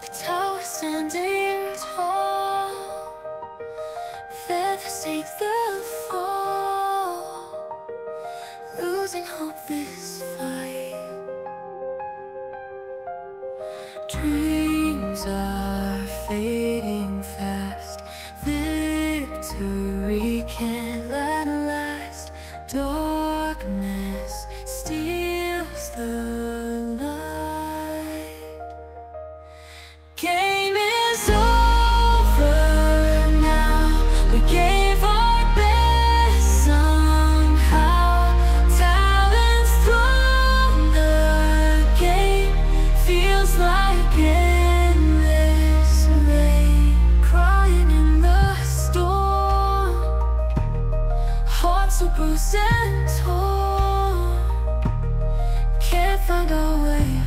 The tower standing tall Feathers take the fall Losing hope this fight Dreams are fading fast. Victory can't stands tall Can't find a way.